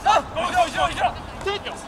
後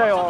있어요.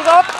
shoulders up.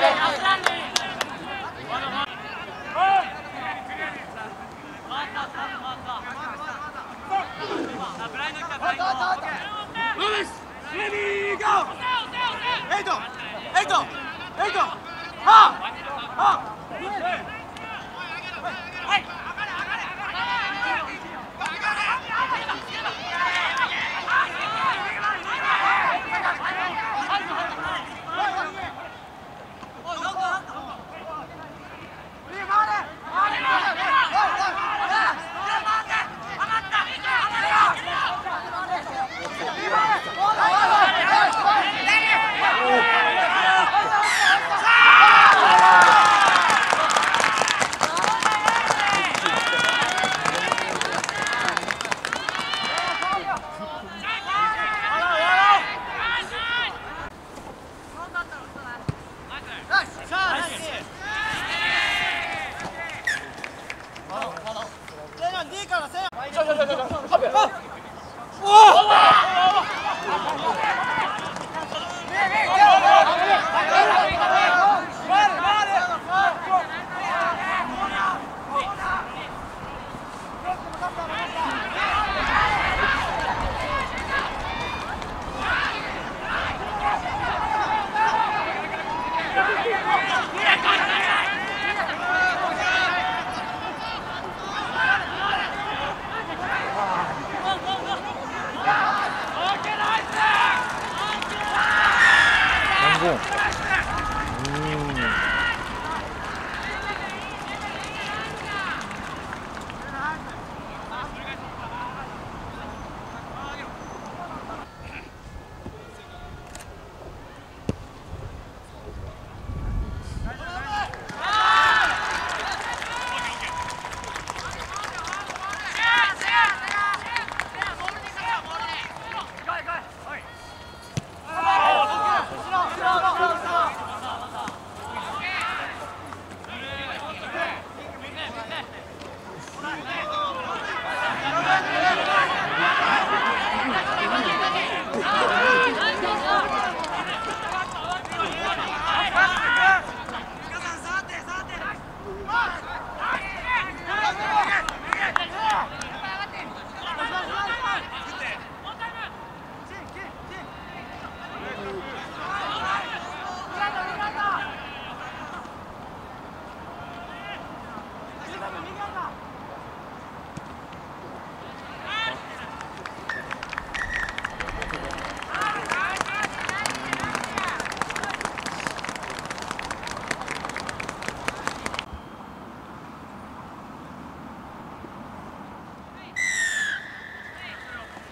Yeah. い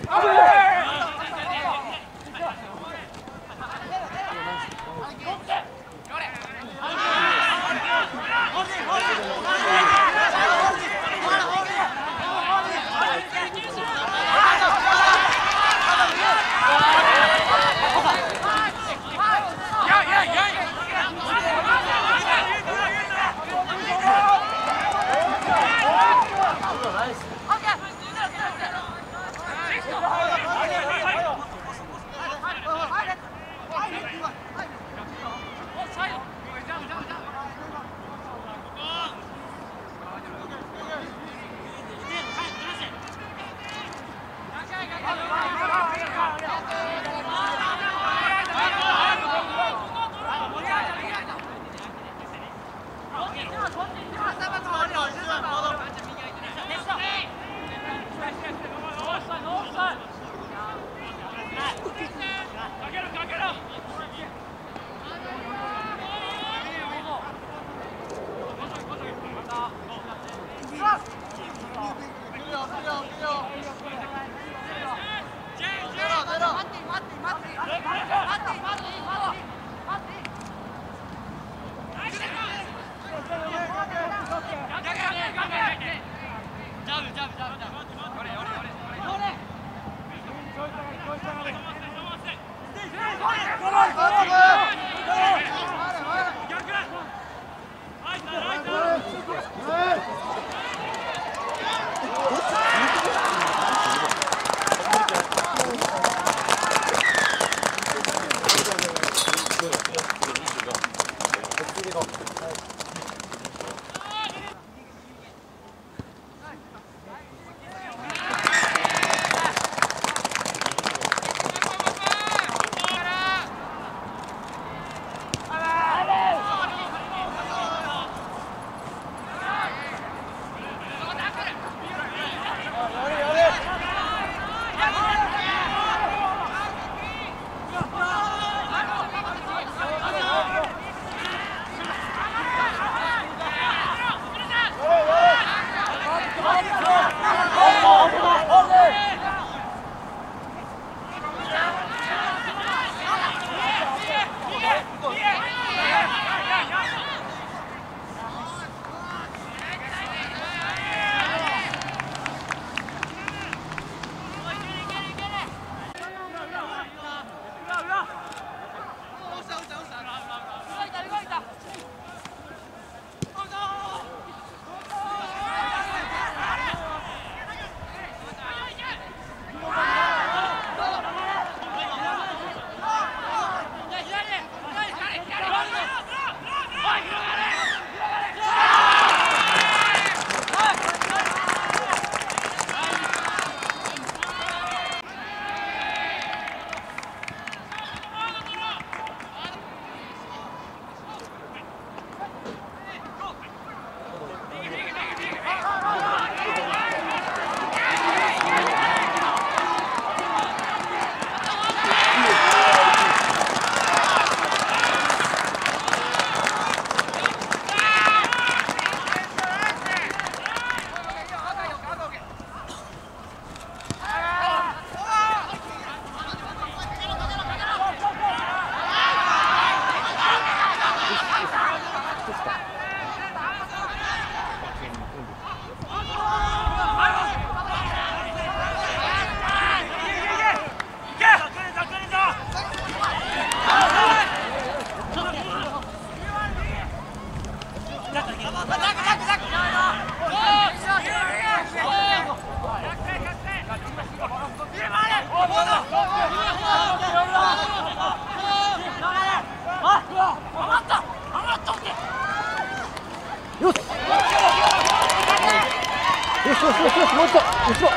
Over 说说说什么坐？你坐。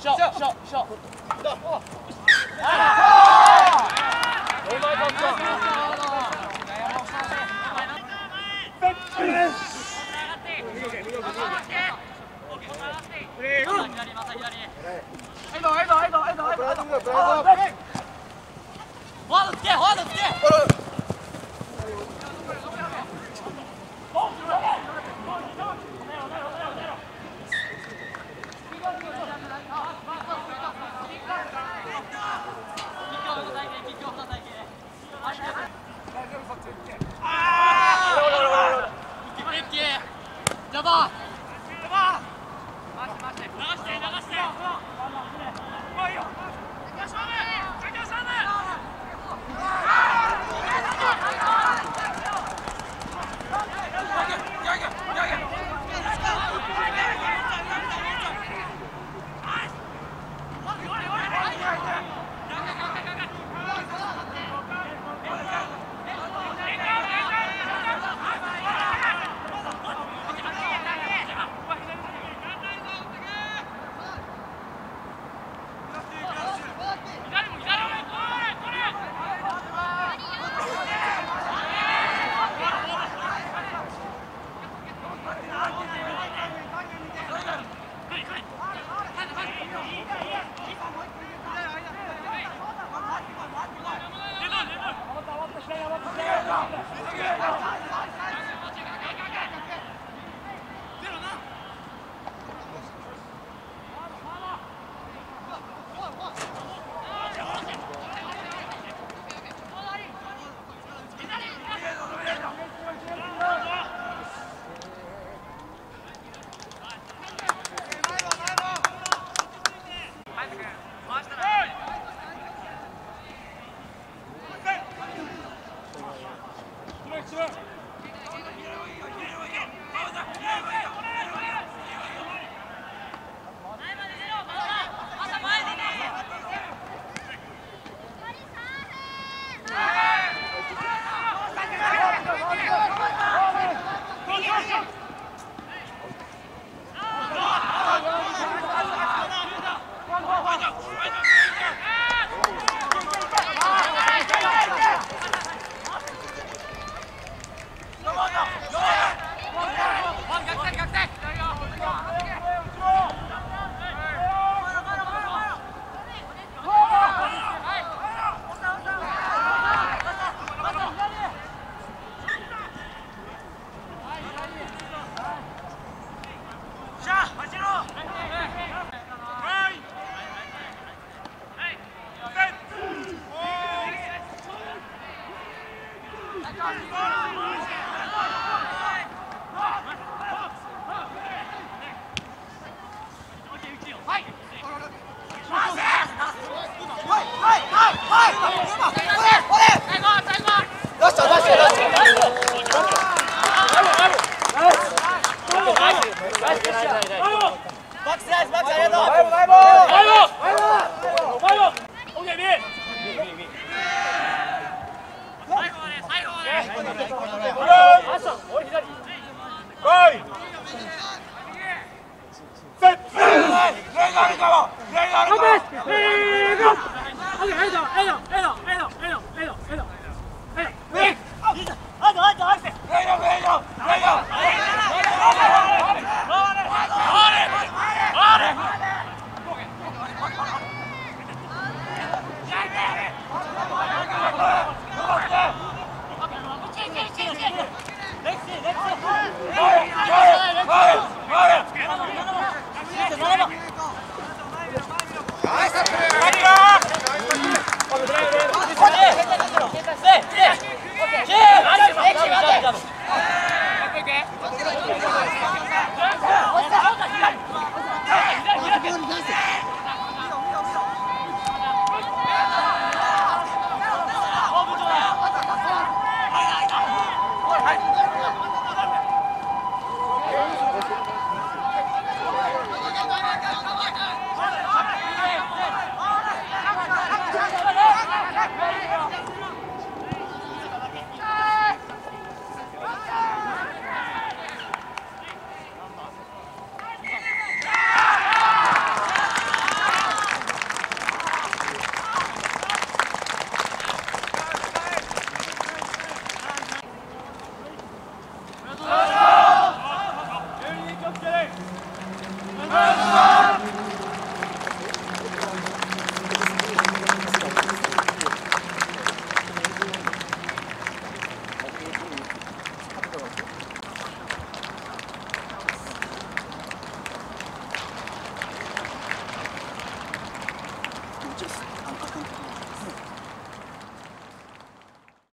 ショショ